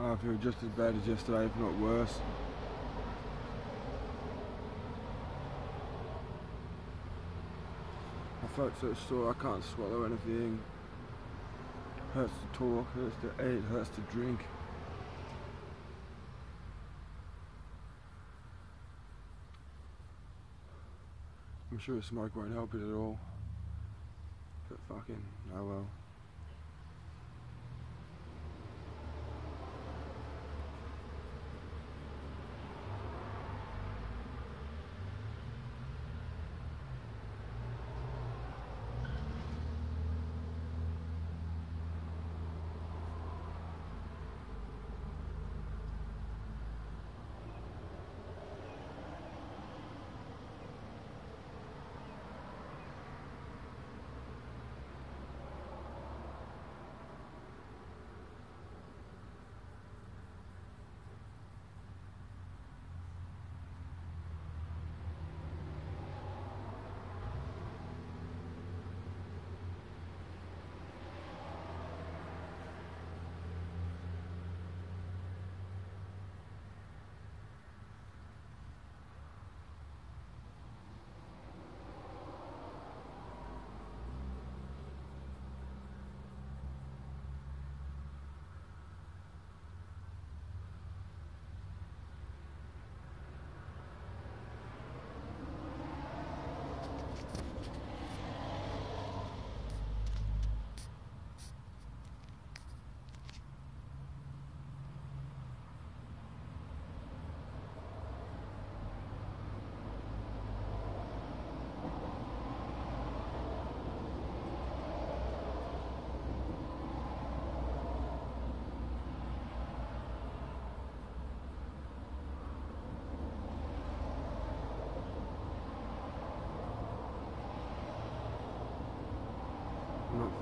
I feel just as bad as yesterday, if not worse. My throat's so sore, I can't swallow anything. Hurts to talk, hurts to eat, hurts to drink. I'm sure smoke won't help it at all. But fucking, oh well.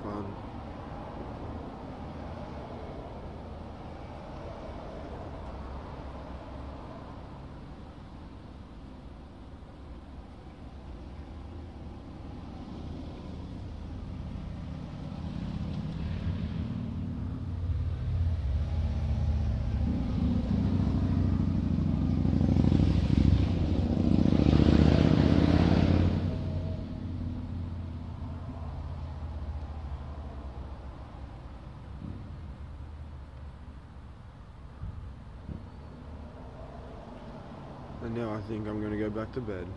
Fun. And now I think I'm going to go back to bed.